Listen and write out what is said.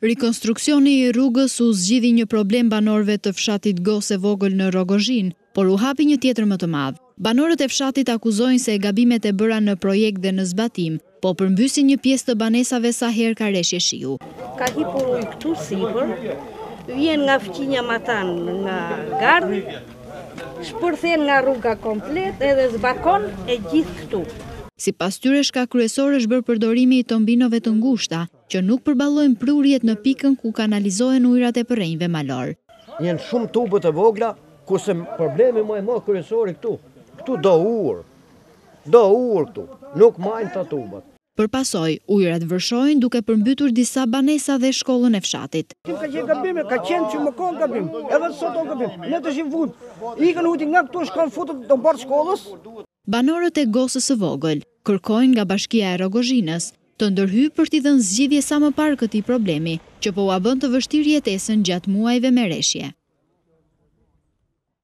Rikonstruksioni i rrugës u zgjidhi një problem banorëve të fshatit Gosë e Vogël në Rrogozhinë, por u hapi një tjetër më të madh. Banorët e fshatit akuzojnë se gabimet e bëra në projekt dhe në zbatim, po përmbytin një pjesë të banesave sa herë ka reshje shiu. Ka hipur ujë këtu sipër, vjen nga fqinja matanë nga gardhi, Shpërthen nga rruga komplet edhe zbarkon e gjithë këtu. Sipas tyre shkak kryesor është bërë përdorimi i tombinove të ngushta, që nuk përballojnë prurjet në pikën ku kanalizohen ujërat e përrenjve malorë. Janë shumë tubat e vogla, kurse problemi ma i madh kryesori këtu, këtu do urë, do urë këtu, nuk majnë këta tubat. Për pasojë, ujërat vërshojnë duke përmbytur disa banesa dhe shkollën e fshatit. Kjo ka qenë gabim, ka qenë që më kohë gabim, edhe sot o gabim. Ne të shumën, ikën ujt nga këtu, shkon futet te oborri shkollës. Banorët e Gosës së Vogël, kërkojnë nga Bashkia e Rrogozhinës, të ndërhyjë për t'i dhënë zgjidhje sa më parë këtij problemi, që po ua bën të vështirë jetesën gjatë muajve me reshje.